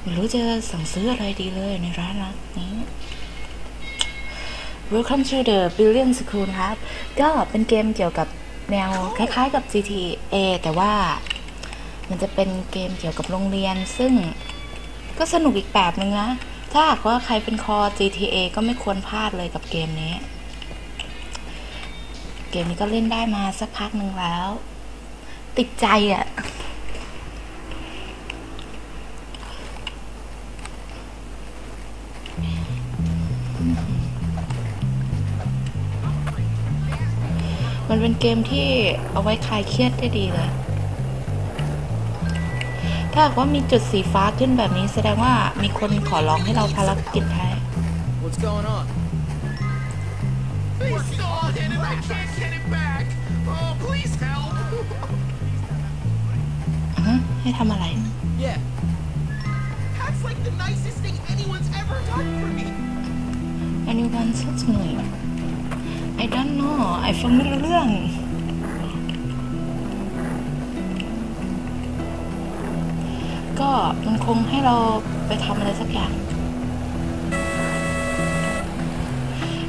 ไม่รู้จะสั่งซื้ออะไรดีเลยในร้านนี้ Welcome to the Billion School ครับ ก็เป็นเกมเกี่ยวกับแนวคล้ายๆกับ GTA แต่ว่ามันจะเป็นเกมเกี่ยวกับโรงเรียน ซึ่งก็สนุกอีกแบบนึงนะ ถ้าหากว่าใครเป็นคอ GTA ก็ไม่ควรพลาดเลยกับเกมนี้ เกมนี้ก็เล่นได้มาสักพักหนึ่งแล้ว ติดใจอะ่ะ มันเป็นเกมที่เอาไว้คลายเครียดได้ดีเลย ถ้าหากว่ามีจุดสีฟ้าขึ้นแบบนี้แสดงว่ามีคนขอร้องให้เราภารกิจให้ What's going on? They stole it and I can't get it back. Oh, please help. อือฮึให้ทำอะไร Yeah. That's like I don't know I ฟังไม่รู้เรื่อง ก็มันคงให้เราไปทำอะไรสักอย่าง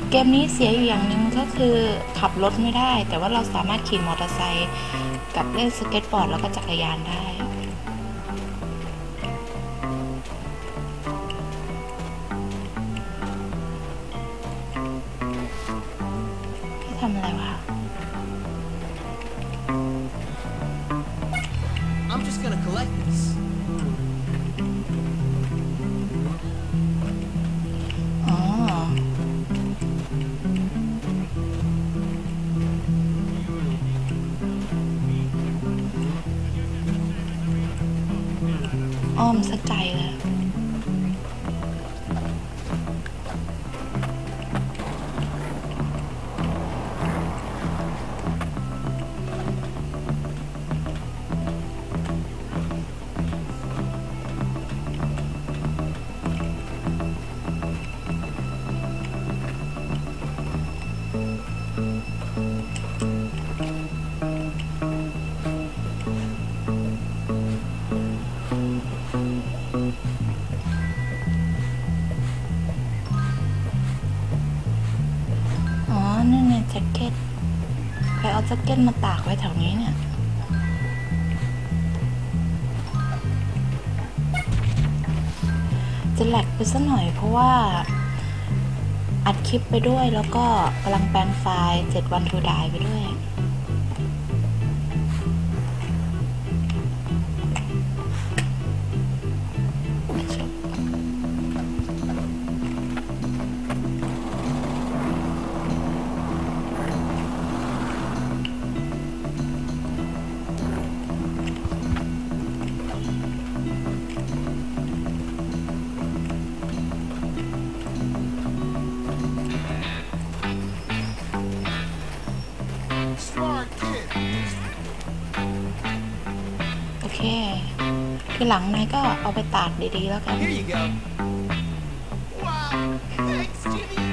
เกมนี้เสียอยู่อย่างหนึ่งก็คือขับรถไม่ได้ แต่ว่าเราสามารถขี่มอเตอร์ไซค์กับเล่นสเก็ตบอร์ดแล้วก็จักรยานได้ ทำอะไรวะ I'm just gonna collect this. ใครเอาแจ็คเก็ตมาตากไว้แถวนี้เนี่ยจะแหลกไปสักหน่อยเพราะว่าอัดคลิปไปด้วยแล้วก็กำลังแปลงไฟล์ 7 วันทูดายไปด้วย ทีหลังนายก็เอาไปตากดีๆแล้วกัน Here you go. Wow. Thanks, Jimmy.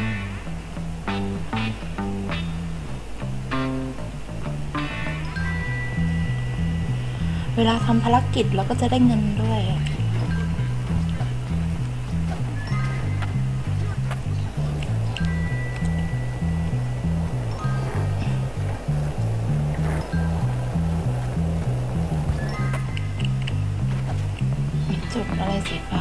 เวลาทำภารกิจเราก็จะได้เงินด้วย จุด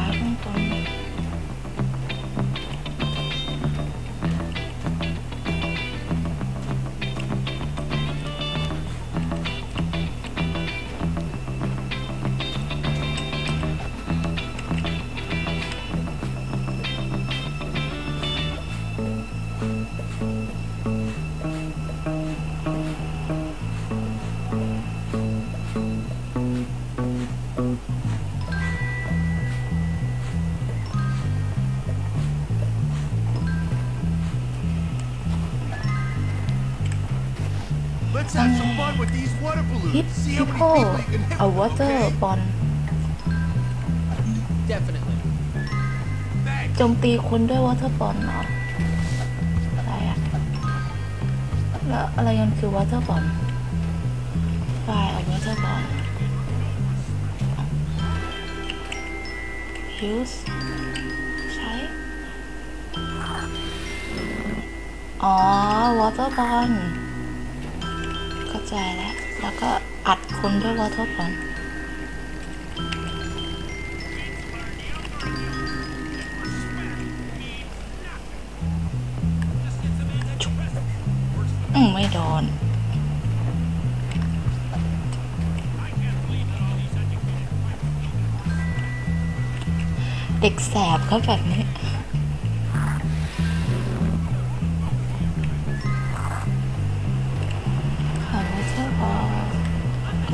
okay? บอล Definitely. Thanks. โจมตีคนด้วยวอเตอร์บอลเหรออะไรอะแล้วอะไรกันคือวอเตอร์บอลไฟล์เอาวอเตอร์บอล use ใช้ อ๋อ water bond เข้าใจแล้ว แล้วก็อัดคนด้วย water bond อืมไม่โดนเด็กแสบเขาแบบนี้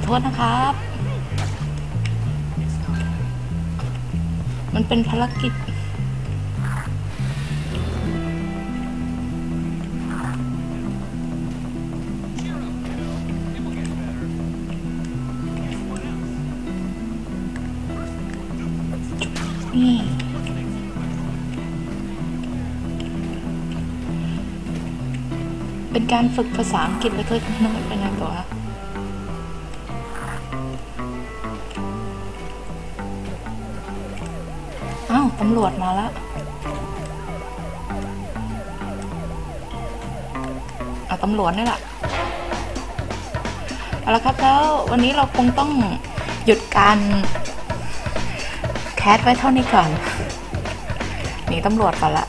โทษนะครับ มันเป็นภารกิจนี่เป็นการฝึกภาษาอังกฤษเล็กๆน้อยๆไปนะตัว ตำรวจมาแล้วอะตำรวจนี่แหละเอาละครับแล้ววันนี้เราคงต้องหยุดการแคสไว้เท่านี้ก่อนหนีตำรวจก่อนละ